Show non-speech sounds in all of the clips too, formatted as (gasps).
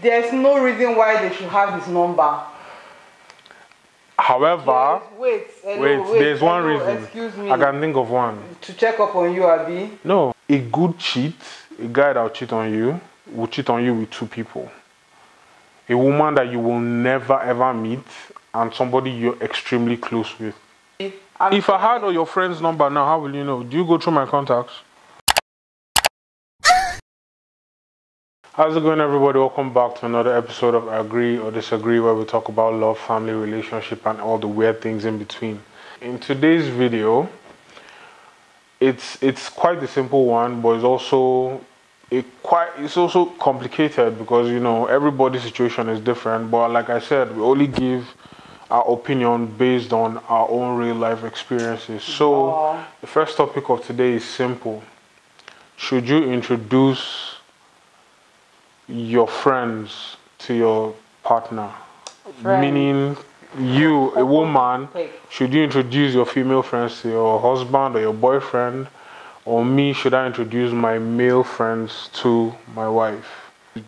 there's no reason why they should have his number. However, Yes, wait, hello, wait, there's one hello, reason. Excuse me. I can think of one. to check up on you, Abby. No, a good cheat, a guy that will cheat on you, will cheat on you with two people. A woman that you will never ever meet, and somebody you're extremely close with. I'm If I had all your friends' number now, how will you know? Do you go through my contacts? How's it going, everybody? Welcome back to another episode of Agree or Disagree, where we talk about love, family, relationship, and all the weird things in between. In today's video, it's it's quite a simple one, but it's also it quite it's also complicated because you know everybody's situation is different. But like I said, we only give our opinion based on our own real life experiences. So Wow. the first topic of today is simple. Should you introduce your friends to your partner? Meaning you, a woman, should you introduce your female friends to your husband or your boyfriend? Or me, should I introduce my male friends to my wife?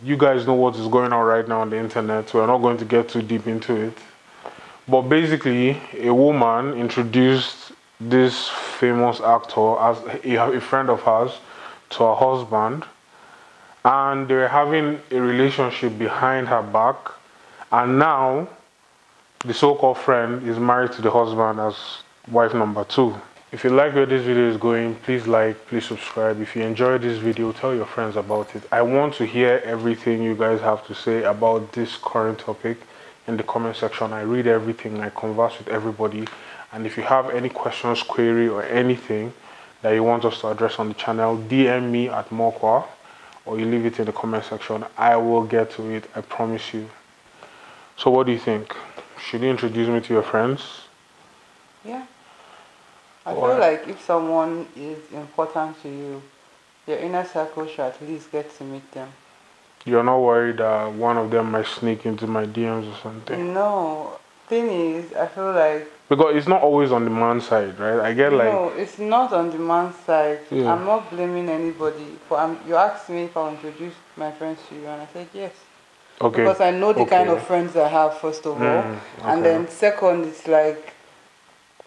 You guys know what is going on right now on the internet. We're not going to get too deep into it. But basically, a woman introduced this famous actor as a, a friend of hers to her husband, and they were having a relationship behind her back. And now, the so called friend is married to the husband as wife number two. If you like where this video is going, please like, please subscribe. If you enjoyed this video, tell your friends about it. I want to hear everything you guys have to say about this current topic in the comment section. I read everything, I converse with everybody. And if you have any questions, query, or anything that you want us to address on the channel, DM me at Mokwuah or you leave it in the comment section. I will get to it, I promise you. So, what do you think? Should you introduce me to your friends? Yeah. I Or- feel like if someone is important to you, your inner circle should at least get to meet them. You're not worried that one of them might sneak into my DMs or something? No, thing is, I feel like Because it's not always on the man side, right? I get like, no, it's not on the man's side. Yeah. I'm not blaming anybody. For um, you asked me if I'll introduce my friends to you, and I said yes okay, because I know the kind of friends I have. First of all, Mm, and then second, it's like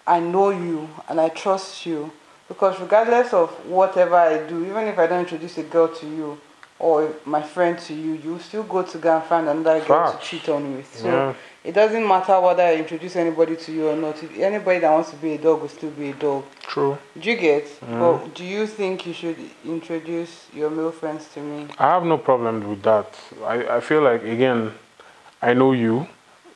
I know you and I trust you because regardless of whatever I do, even if I don't introduce a girl to you or my friend to you, you still go to go and find another girl to cheat on with. So Yeah. it doesn't matter whether I introduce anybody to you or not. If anybody that wants to be a dog will still be a dog. True. Do you get? Mm. But do you think you should introduce your male friends to me? I have no problem with that. I, I feel like, again, I know you,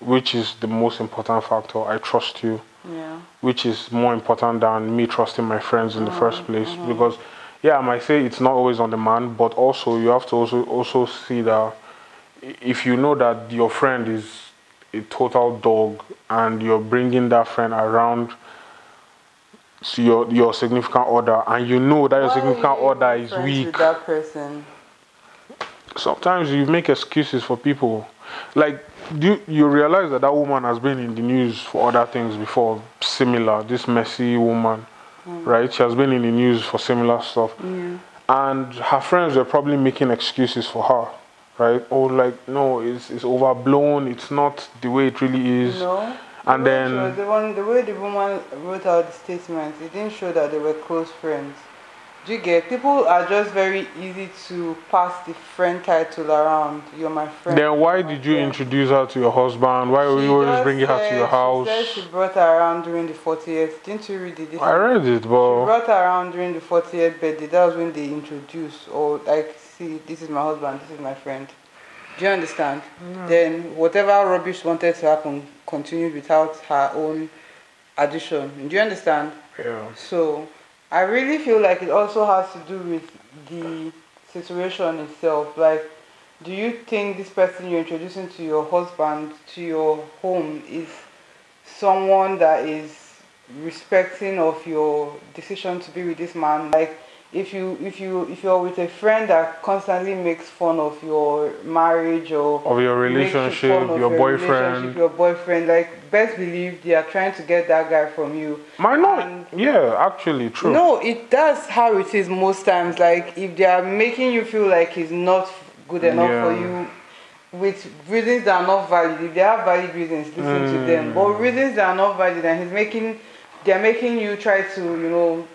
which is the most important factor. I trust you. Yeah. which is more important than me trusting my friends in the first place because yeah i might say it's not always on the man but also you have to also also see that if you know that your friend is a total dog and you're bringing that friend around to your your significant other and you know that your Why significant you other is weak With that person. sometimes you make excuses for people. Like, do you, you realize that that woman has been in the news for other things before, similar? This messy woman, Mm. right? She has been in the news for similar stuff, Yeah. and her friends were probably making excuses for her, right? Oh, like, no, it's it's overblown. It's not the way it really is. No. And The then- the one, the way the woman wrote out the statement, it didn't show that they were close friends. Do you get? People are just very easy to pass the friend title around. You're my friend. Then why did you friend." introduce her to your husband? Why were you always just bringing her to your house? She said she brought her around during the 40th. Didn't you read it? I read it, She brought her around during the 40th birthday. That was when they introduced, or like, see, this is my husband, this is my friend. Do you understand? Then whatever rubbish wanted to happen continued without her own addition. Do you understand? yeah. So I really feel like it also has to do with the situation itself. Like, do you think this person you're introducing to your husband, to your home, is someone that is respecting of your decision to be with this man? Like, if you if you if you're with a friend that constantly makes fun of your marriage or Of your relationship, of your relationship, boyfriend. your boyfriend, like best believe they are trying to get that guy from you. Might not. And- yeah, actually, true. No, it that's how it is most times. Like if they are making you feel like he's not good enough for you, with reasons that are not valid. If they have valid reasons, listen to them. But mm. reasons that are not valid, and he's making, they're making you try to, you know,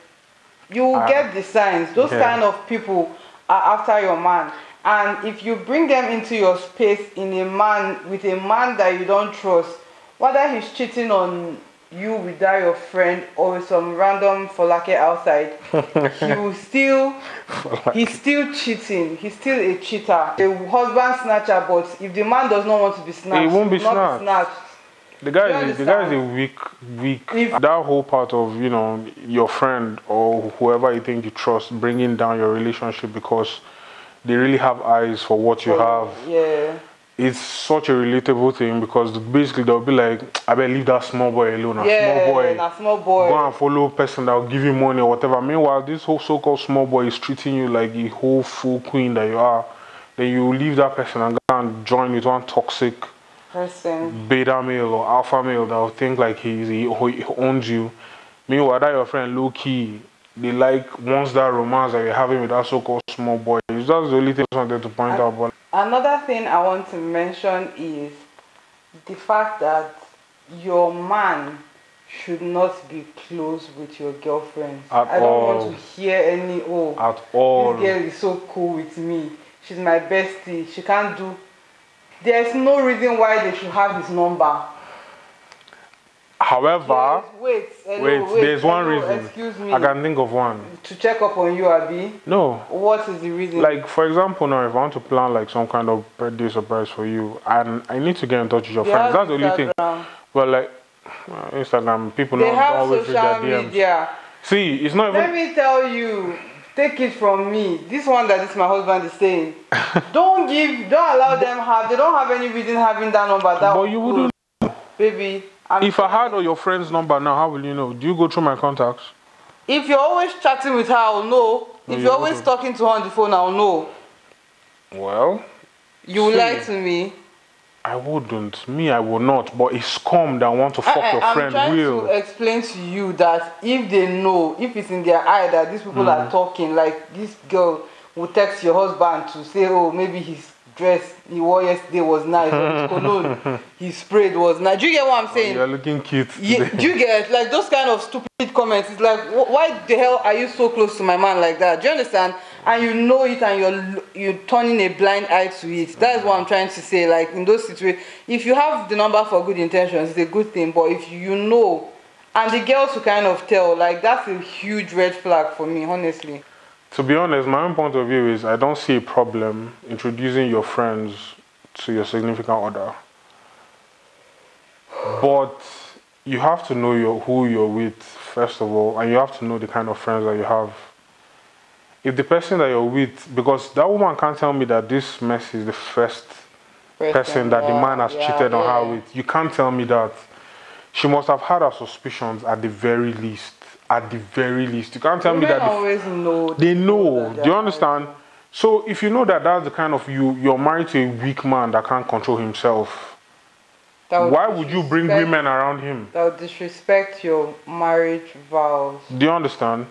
you will Ah. get the signs. Those Yeah. kind of people are after your man. And if you bring them into your space in a man with a man that you don't trust, whether he's cheating on you with that your friend or with some random folake outside, (laughs) he will still he's still cheating. He's still a cheater. A husband snatcher, but if the man does not want to be snatched, He won't be will not snatched. The guy, is, the guy is a weak, weak. If- that whole part of you know your friend or whoever you think you trust bringing down your relationship because they really have eyes for what you have. Yeah. It's such a relatable thing because basically they'll be like, "I better leave that small boy alone. A Yeah, small boy, small boy. go and follow person that will give you money or whatever." Meanwhile, this whole so-called small boy is treating you like the whole full queen that you are. Then you leave that person and go and join with one toxic Person. Mm-hmm. beta male or alpha male that will think like he's, he, he owns you. Meanwhile, that your friend low key, they like once that romance that you're having with that so-called small boy. Just the only thing I wanted to point out. But Another thing I want to mention is the fact that your man should not be close with your girlfriend. At I don't all. want to hear any oh at all, this girl is so cool with me. She's my bestie. She can't do there's no reason why they should have his number. however, Yes, wait, hello, wait, wait, there's one reason. Excuse me. I can think of one. to check up on you, Abby. No, What is the reason? like for example, now if I want to plan like some kind of birthday surprise for you, and I need to get in touch with your friends. That's the only thing. But like Instagram, people They don't have always read their social DMs. media. See, it's not even. Let me tell you, take it from me. This one that this my husband is saying. (laughs) don't give, don't allow them have. They don't have any reason having that number. That But you wouldn't baby. I'm, If I had all your friends' number now, how will you know? Do you go through my contacts? if you're always chatting with her, I'll know. No, If you you're always wouldn't. talking to her on the phone, I'll know. Well, You will lie to me. I wouldn't. Me, I will not. But it's scum that want to fuck I, your am friend trying will. to explain to you that if they know, if it's in their eye that these people Mm. are talking, like this girl will text your husband to say, oh, maybe his dress he wore yesterday was nice, or his cologne (laughs) he sprayed was nice. Do you get what I'm saying? You're looking cute. Yeah, do you get like those kind of stupid comments? It's like, wh- why the hell are you so close to my man like that? Do you understand? And you know it, and you're you're turning a blind eye to it. That's what I'm trying to say. Like in those situations, if you have the number for good intentions, it's a good thing. But if you know, and the girls who kind of tell, like that's a huge red flag for me, honestly. To be honest, my own point of view is I don't see a problem introducing your friends to your significant other. But you have to know your, who you're with, first of all, and you have to know the kind of friends that you have. If the person that you're with, because that woman can't tell me that this mess is the first person that the man has yeah, cheated on her with. You can't tell me that. She must have had her suspicions at the very least. At the very least. You can't tell me Women that the always know. they know. that Do you understand? So if you know that that's the kind of you you're married to a weak man that can't control himself, that why would you bring women around him? That would disrespect your marriage vows. Do you understand?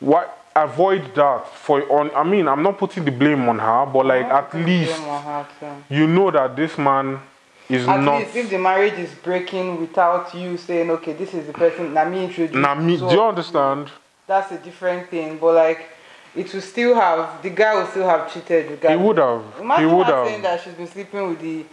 Why avoid that for on I mean I'm not putting the blame on her, but like at least Blame on her too. you know that this man is At not least if the marriage is breaking without you saying, okay, this is the person that me introduced. Now me so do you understand? That's a different thing. But like, it will still have the guy will still have cheated. the guy He would have. Imagine he would her saying have. that she's been sleeping with the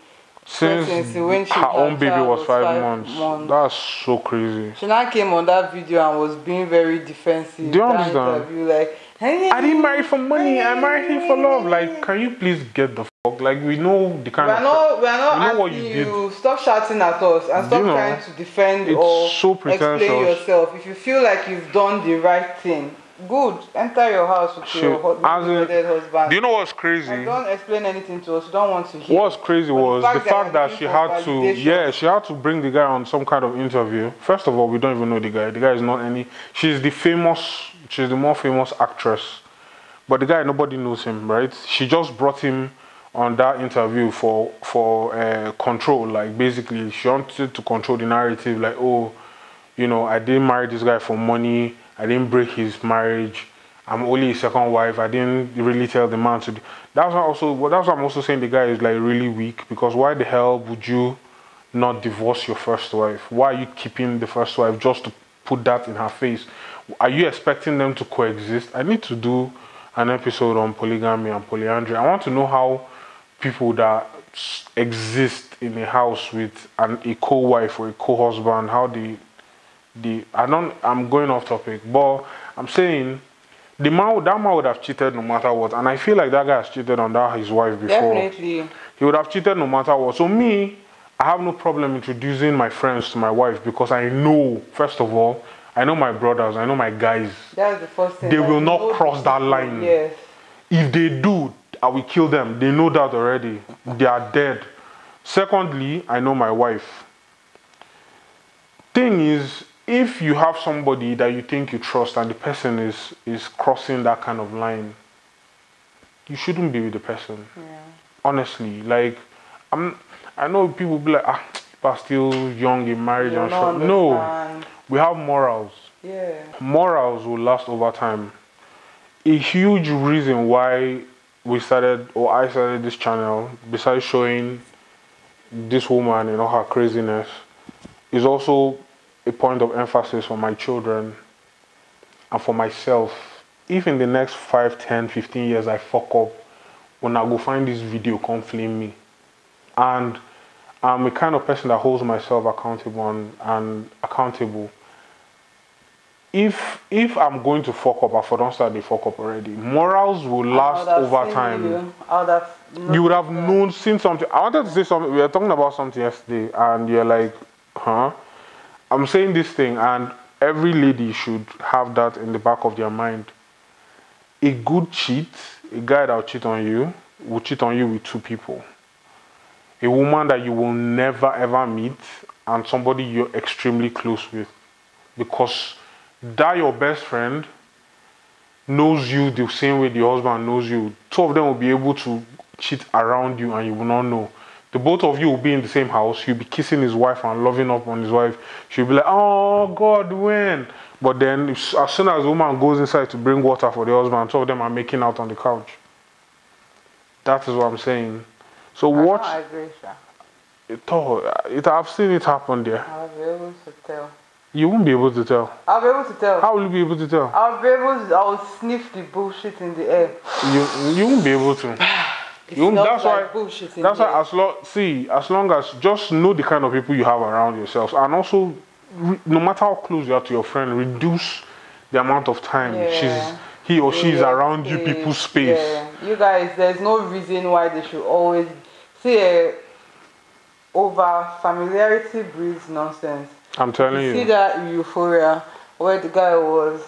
Since person when she her own baby uh, was was five, five months. months. That's so crazy. She now came on that video and was being very defensive. Do you understand? Interview, like, hey, I didn't marry for money. I married him for love. Like, can you please get the fuck? Like, we know the kind We're of. not, we're not We know what you you, stop shouting at us and stop you know, trying to defend it's or so explain yourself. If you feel like you've done the right thing, good. Enter your house with Shit. your hu- As in- husband. Do you know what's crazy? and don't explain anything to us. Don't want to hear. What's crazy But the was fact the that fact that she had to, yeah, she had to bring the guy on some kind of interview. First of all, we don't even know the guy. The guy is not any. She's the famous. She's the more famous actress, but the guy nobody knows him, right? She just brought him on that interview for for uh, control. Like basically, she wanted to control the narrative. Like, oh, you know, I didn't marry this guy for money. I didn't break his marriage. I'm only his second wife. I didn't really tell the man to. Do. That's also. Well, that's why I'm also saying the guy is like really weak because why the hell would you not divorce your first wife? Why are you keeping the first wife just to put that in her face? Are you expecting them to coexist? I need to do an episode on polygamy and polyandry. I want to know how people that exist in a house with an a co-wife or a co-husband, how the the I don't I'm going off topic, but I'm saying the man that man would have cheated no matter what, and I feel like that guy has cheated on that his wife before. Definitely. He would have cheated no matter what. So me, I have no problem introducing my friends to my wife because I know, first of all, I know my brothers, I know my guys. That's the first thing. They will not cross that line. Yes. If they do, I will kill them. They know that already. They are dead. Secondly, I know my wife. Thing is, if you have somebody that you think you trust and the person is is crossing that kind of line, you shouldn't be with the person. Yeah. Honestly, like I'm I know people be like, ah, but still young in marriage and. No, we have morals. Yeah. Morals will last over time. A huge reason why we started or I started this channel, besides showing this woman and all her craziness, is also a point of emphasis for my children and for myself. If in the next 5, 10, 15 years I fuck up, when I go find this video, come flame me. And I'm a kind of person that holds myself accountable and, and accountable. If if I'm going to fuck up, I for don't start the fuck up already. Morals will last over time. You, You would have known, seen something. I wanted to say something. We were talking about something yesterday, and you're like, huh? I'm saying this thing, and every lady should have that in the back of their mind. A good cheat, a guy that will cheat on you, will cheat on you with two people. A woman that you will never ever meet, and somebody you're extremely close with. Because that your best friend knows you the same way the husband knows you. Two of them will be able to cheat around you and you will not know. The both of you will be in the same house. You'll be kissing his wife and loving up on his wife. She'll be like, oh, God, when? But then, if- as soon as the woman goes inside to bring water for the husband, two of them are making out on the couch. That is what I'm saying. So I watch I agree, sir. it. It, I've seen it happen there. I'll be able to tell. You won't be able to tell. I'll be able to tell. How will you be able to tell? I'll be able to, I'll sniff the bullshit in the air. You you won't be able to. (sighs) (sighs) You that's like why. That's why. As long see, as long as just know the kind of people you have around yourselves, and also, re, no matter how close you are to your friend, reduce the amount of time Yeah. she's he or she is Yeah, around you, people's space. Yeah. You guys, there's no reason why they should always see uh, over familiarity breeds nonsense. I'm telling you see you. that Euphoria where the guy was.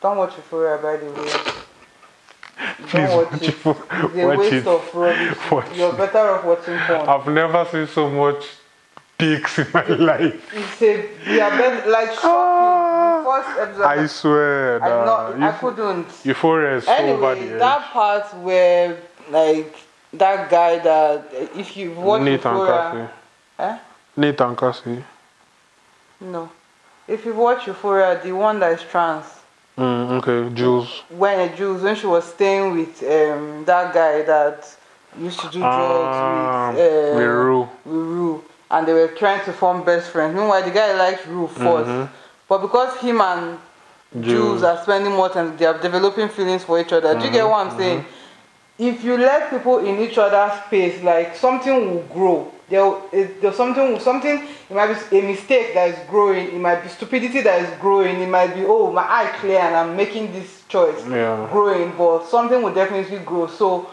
Don't watch Euphoria, by the way. Please Don't watch watch it. it. It's a waste it. of rubbish. Watch You're it. better off watching porn. I've never seen so much dicks in my (laughs) life. It's a, we are like. The first episode, I swear. I, that not, I couldn't. Euphoria is so Anyway, the that edge. part where like that guy that if you watch Nathan Euphoria, Cassie. eh? Nathan Cassie. No, if you watch Euphoria, the one that is trans, Mm, okay, Jules. when Jules when she was staying with um that guy that used to do drugs Um, with uh, with Rue. with Rue, and they were trying to form best friends. Meanwhile, the guy liked Rue 1st Mhm. but because him and Jules. Jews are spending more time, they are developing feelings for each other. Do you get what I'm saying? If you let people in each other's space, like something will grow. There, there's something, something. It might be a mistake that is growing. It might be stupidity that is growing. It might be oh my eye clear and I'm making this choice Yeah. growing. But something will definitely grow. So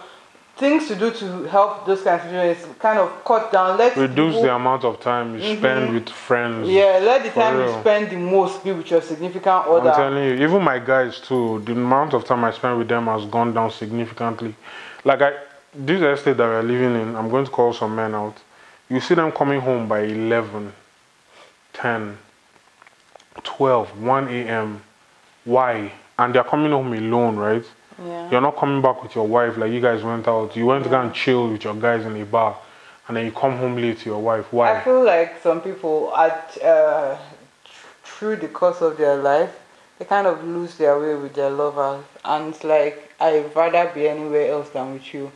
things to do to help those kinds of situations is kind of cut down. Let Reduce people- the amount of time you mm-hmm. spend with friends. yeah, let the time you spend the most be with your significant other. I'm telling you, even my guys too, the amount of time I spend with them has gone down significantly. Like I this estate that we're living in, I'm going to call some men out. You see them coming home by 11, 10, 12, 1 a.m. Why? And they're coming home alone, right? Yeah. You're not coming back with your wife like you guys went out. You went to go and chill with your guys in a bar, and then you come home late to your wife. Why? I feel like some people, at uh, through the course of their life, they kind of lose their way with their lovers, and it's like I'd rather be anywhere else than with you.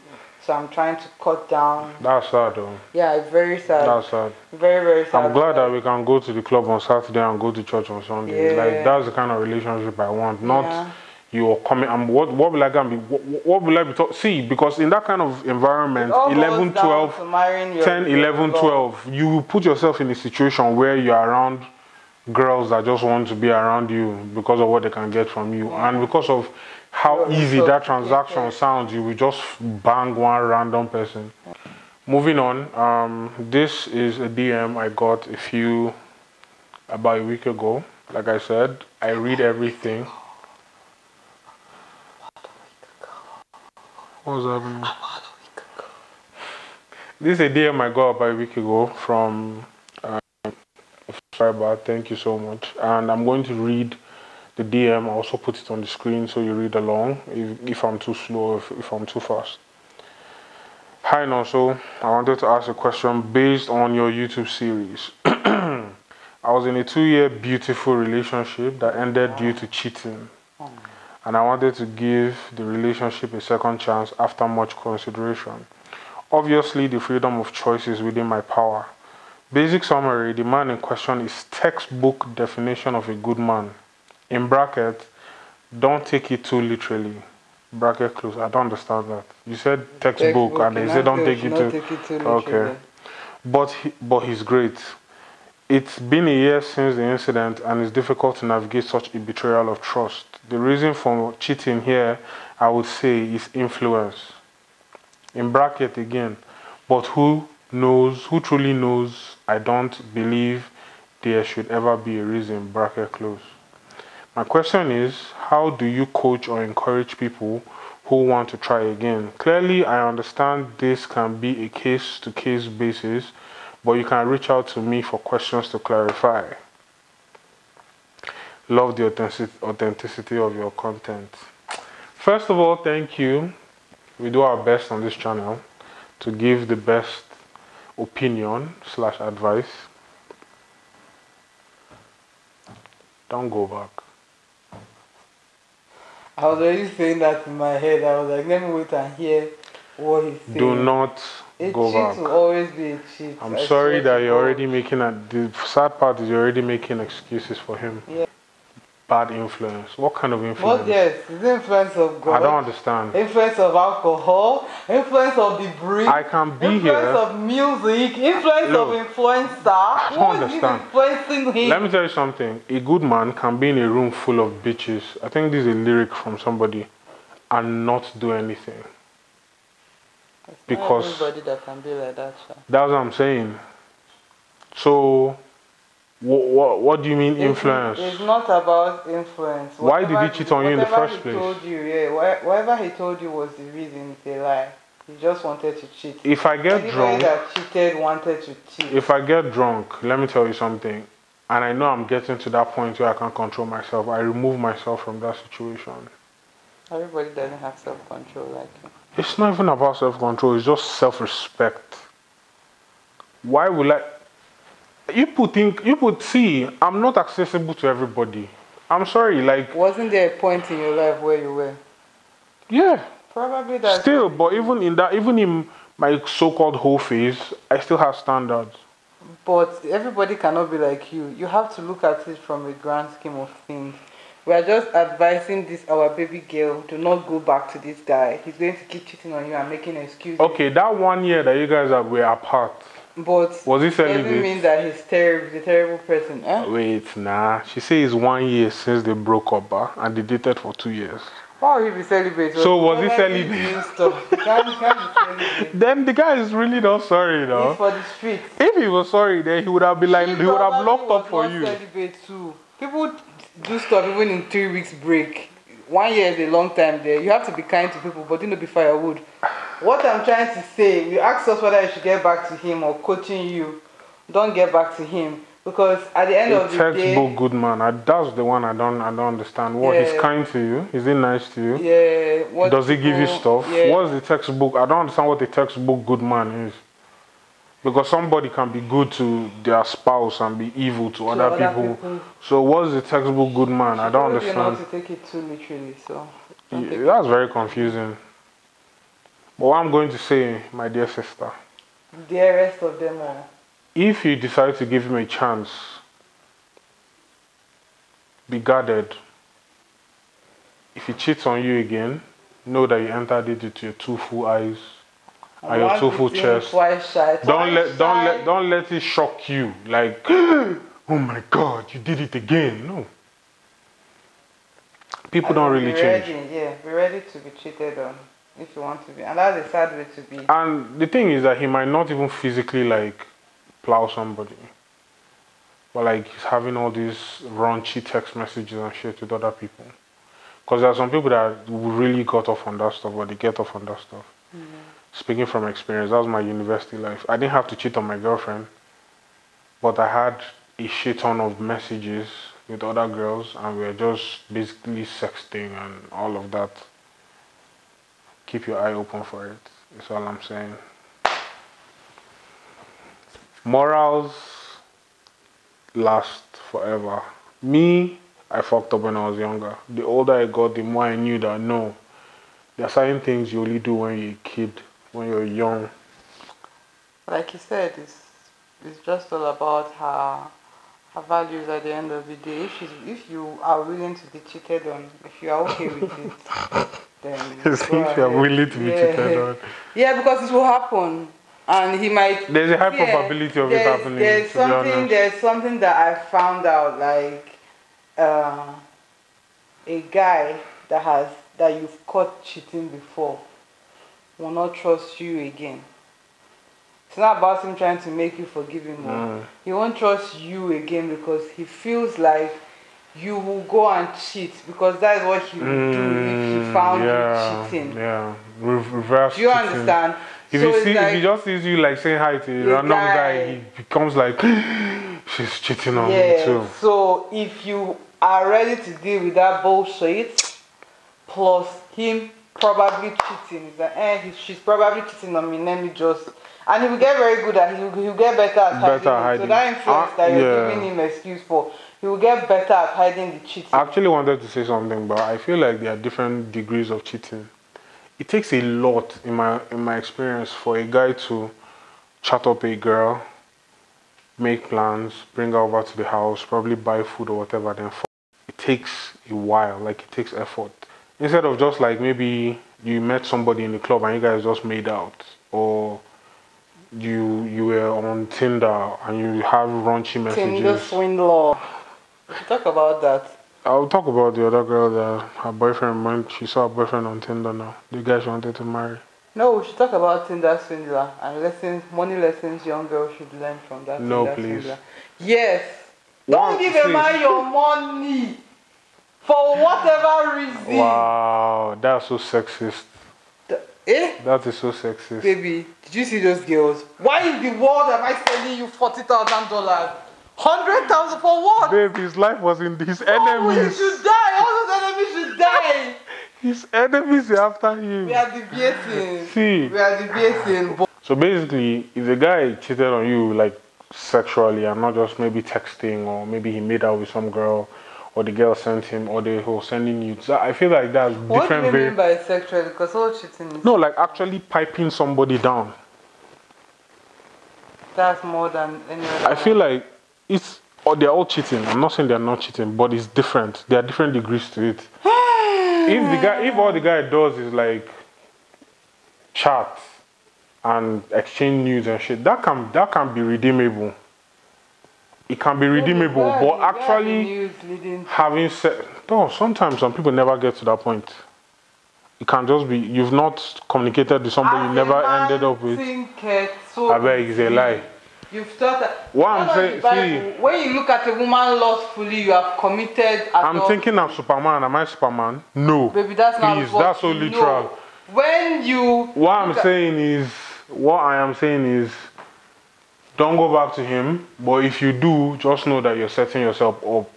So I'm trying to cut down. That's sad though. Yeah, it's very sad. That's sad. very very sad. I'm glad that we can go to the club on Saturday and go to church on Sunday. Yeah. Like that's the kind of relationship I want. Not Yeah. you're coming. I'm what what will I gonna be? What, what will I be? Talk, see, because in that kind of environment, It 11, 12, to marrying your- 10, 11, 12, you will put yourself in a situation where you're around girls that just want to be around you because of what they can get from you and because of how easy that transaction sounds you will just bang one random person. Moving on um, this is a dm i got a few about a week ago. Like i said i read everything. What was happening? This is a DM I got about a week ago from um, a subscriber. Thank you so much. And I'm going to read the DM. Also put it on the screen so you read along if, if I'm too slow if, if I'm too fast. Hi, Nonso. I wanted to ask a question based on your YouTube series. (clears throat) I was in a two year beautiful relationship that ended due to cheating. And I wanted to give the relationship a second chance after much consideration. Obviously, the freedom of choice is within my power. Basic summary the man in question is textbook definition of a good man. In bracket, don't take it too literally. Bracket close. I don't understand that. You said textbook, and they you say don't take it too. take it too Okay. literally. But he, but he's great. It's been a year since the incident, and it's difficult to navigate such a betrayal of trust. The reason for cheating here, I would say, is influence. In bracket again, but who knows? Who truly knows? I don't believe there should ever be a reason. Bracket close. My question is, how do you coach or encourage people who want to try again? Clearly, I understand this can be a case to case basis, but you can reach out to me for questions to clarify. Love the authenticity of your content. First of all, thank you. We do our best on this channel to give the best opinion slash advice. Don't go back. I was already saying that in my head. I was like, let me wait and hear what he's saying. Do not a go cheat back. will always be a cheat. I'm I sorry that you're already making a. The sad part is you're already making excuses for him. Yeah. Bad influence. What kind of influence? What yes? It's influence of God. I don't understand. Influence of alcohol, influence of the breed, I can be influence here. of music, influence Look, of influencer. I don't What understand. influencing him? Let me tell you something. A good man can be in a room full of bitches. I think this is a lyric from somebody, and not do anything. It's not because- everybody that can be like that. That's what I'm saying. So, what what, what do you mean influence? It's not about influence. Why did he cheat on you in the whatever first he place? Told you, yeah, whatever he told you was the reason. It's a lie. He just wanted to cheat. If I get Anybody drunk, that cheated wanted to cheat. if I get drunk, let me tell you something, and I know I'm getting to that point where I can't control myself, I remove myself from that situation. Everybody doesn't have self-control like you. It's not even about self control, it's just self respect. Why would I? You put think you put see, I'm not accessible to everybody. I'm sorry, like Wasn't there a point in your life where you were? yeah, Probably that. still, but even in that, even in my so-called whole phase, I still have standards. But everybody cannot be like you. You have to look at it from a grand scheme of things. We are just advising this our baby girl to not go back to this guy. He's going to keep cheating on you and making excuses. Okay, that one year that you guys are were apart, But was he doesn't celibate? mean that he's terrible. He's a terrible person. Eh? Wait, nah. She says it's one year since they broke up, ah, and they dated for two years. Why would he be celibate? So was he probably celibate? He can't, he can't celibate. (laughs) Then the guy is really not sorry, He's though. for the streets. If he was sorry, then he would have been like, She he would have locked up for you. celibate too. People do stuff even in three weeks break. One year is a long time there. You have to be kind to people, but do not be firewood. What I'm trying to say, you ask us whether you should get back to him or coaching you. Don't get back to him because at the end of the textbook day, good man. I, that's the one I don't I don't understand. What he's kind to you? Is he nice to you? yeah. What Does he give you stuff? Yeah. What's the textbook? I don't understand what the textbook good man is. Because somebody can be good to their spouse and be evil to, other, other people. people. So what's the textbook good man? I don't you not understand. to take it too literally, so. Yeah, that's very confusing. But what I'm going to say, my dear sister, Dearest of them all. if you decide to give him a chance, be guarded. If he cheats on you again, know that you entered it with your two full eyes and your two full chest. Twice shy. Don't Twice let don't let don't let it shock you. Like, (gasps) oh my God, you did it again. No. People don't And really be change. Ready, yeah, be ready to be cheated on if you want to be, and that's a sad way to be. And the thing is that he might not even physically like plow somebody. But like he's having all these raunchy text messages and shit with other people. Because there are some people that really got off on that stuff, or they get off on that stuff. Mm-hmm. Speaking from experience, that was my university life. I didn't have to cheat on my girlfriend, but I had a shit ton of messages with other girls, and we were just basically sexting and all of that. Keep your eye open for it. That's all I'm saying. Morals last forever. Me, I fucked up when I was younger. The older I got, the more I knew that no, there are certain things you only do when you're a kid, when you're young. Like you said, it's it's just all about her her values at the end of the day. If if you are willing to be cheated on, if you are okay with it, (laughs) then (laughs) If you are willing to be Yeah. cheated on. Yeah, because it will happen, and he might. There's a high Yeah, probability of it happening. There's something. There's something that I found out, like uh, a guy that has that you've caught cheating before will not trust you again. It's not about him trying to make you forgive him. Mm. He won't trust you again because he feels like you will go and cheat because that is what he would do if he found Mm, yeah, you cheating. Yeah, Re- reverse Do you cheating. understand? If So it's see, like- if he just sees you like saying hi to a random guy, guy- he becomes like, (gasps) she's cheating on me Yeah. too. So if you are ready to deal with that bullshit, plus him probably cheating, is that eh, he, she's probably cheating on me. Let me just, and he will get very good at. He will, he will get better at Better hiding. it. So hiding. that influence Ah, that you're yeah. giving him excuse for, he will get better at hiding the cheating. I actually wanted to say something, but I feel like there are different degrees of cheating. It takes a lot, in my in my experience, for a guy to chat up a girl, make plans, bring her over to the house, probably buy food or whatever, then it takes a while, like it takes effort. Instead of just like maybe you met somebody in the club and you guys just made out, or you you were on Tinder and you have raunchy messages. Tinder swindler. Talk about that. I'll talk about the other girl that her boyfriend went. She saw her boyfriend on Tinder now. The guy she wanted to marry. No, we should talk about Tinder swindler and lessons, money lessons young girls should learn from that. No, Tinder please. swindler. Yes. Don't give a man your money for whatever reason. Wow, that's so sexist. Eh? That is so sexist. Baby, did you see those girls? Why in the world am I sending you forty thousand dollars? Hundred thousand for what? Babe, his life was in his Oh, he should die. All those enemies should die. His enemies are after him. We are debating. See. We are debating. But So basically, if the guy cheated on you like sexually and not just maybe texting or maybe he made out with some girl or the girl sent him or they were sending you, so I feel like that's what do different. you mean by sexual? Because all cheating is no, like actually piping somebody down. that's more than any other. I feel like it's or they're all cheating. I'm not saying they're not cheating, but it's different. There are different degrees to it. (sighs) if the guy, if all the guy does is like chat and exchange news and shit, that can that can be redeemable. It can be redeemable, Where- but where are the actually having said no, sometimes some people never get to that point. It can just be you've not communicated to somebody you As never ended up with. so I beg it's a lie. You've thought that. What I'm saying- in the when you look at a woman lustfully, you have committed. I'm thinking I'm Superman. Am I Superman? No. Baby, that's not Please, what that's so literal. know. When you What I'm saying is, what I am saying is, don't go back to him. But if you do, just know that you're setting yourself up.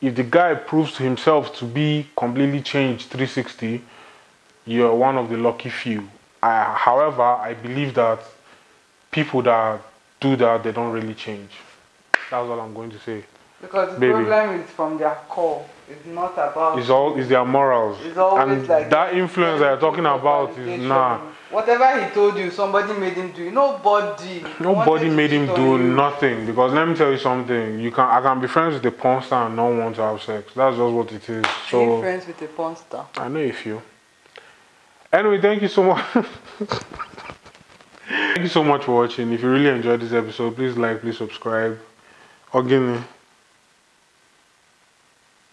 If the guy proves to himself to be completely changed 360, you're one of the lucky few. I, however, I believe that people that do that, they don't really change. That's all I'm going to say. Because the Baby. problem is from their core. It's not about. It's all it's their morals. It's always and like that influence that you're talking about is nah. Whatever he told you, somebody made him do. Nobody. Nobody made him do you. nothing because let me tell you something. You can I can be friends with a porn star and not want to have sex. That's just what it is. Being So friends with a porn star. I know a few. Anyway, thank you so much. (laughs) thank you so much for watching. If you really enjoyed this episode, please like, please subscribe. Ogini.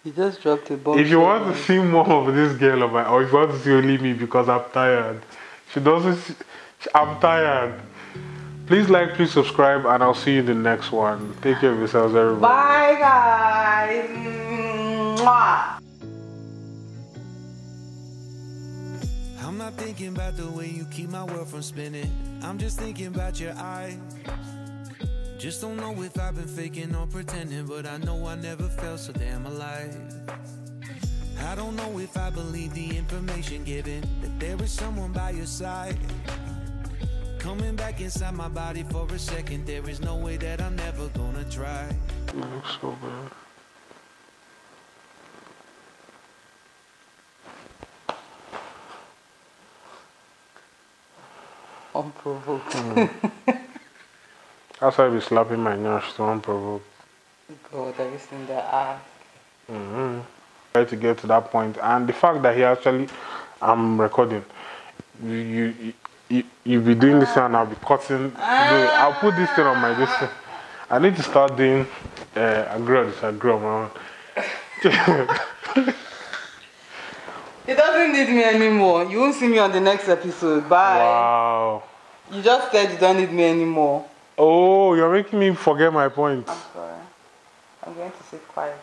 He just dropped a bomb. If you want to see more of this girl of mine, or if you want to see only me because I'm tired, she doesn't. See, I'm tired. Please like, please subscribe, and I'll see you in the next one. Take care of yourselves, everybody. Bye, guys. Mwah. I'm not thinking about the way you keep my world from spinning. I'm just thinking about your eyes. Just don't know if I've been faking or pretending, but I know I never felt so damn alive. I don't know if I believe the information given that there is someone by your side. Coming back inside my body for a second, there is no way that I'm never gonna try. It looks so bad. Unprovoked. That's why I be slapping my nyash to unprovoked. God, have you seen that ass? Mm-hmm. Try to get to that point, and the fact that he actually, I'm recording. You you you, you be doing this and I'll be cutting. I'll put this thing on my this. I need to start doing. Uh, agree this, disagree on my own. (laughs) He doesn't need me anymore. You won't see me on the next episode. Bye. Wow. You just said you don't need me anymore. Oh, you're making me forget my point. I'm sorry. I'm going to sit quiet.